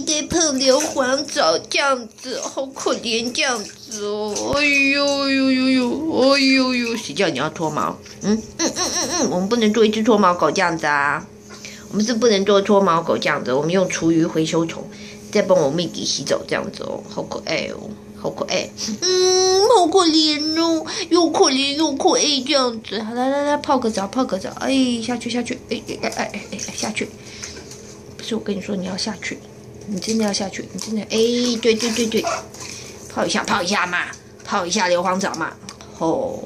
得泡硫磺澡这样子，好可怜这样子哦。哎呦呦呦呦，哎呦呦，谁叫你要脱毛？嗯嗯嗯嗯嗯，我们不能做一只脱毛狗这样子啊。我们是不能做脱毛狗这样子，我们用厨余回收虫再帮我妹给洗澡这样子哦，好可爱哦，好可爱。嗯，好可怜哦，又可怜又可爱这样子。好来来来，泡个澡，泡个澡。哎，下去下去，哎哎哎哎哎，下去。不是我跟你说你要下去，你真的要下去，你真的哎，对对对对，泡一下泡一下嘛，泡一下硫磺澡嘛，吼。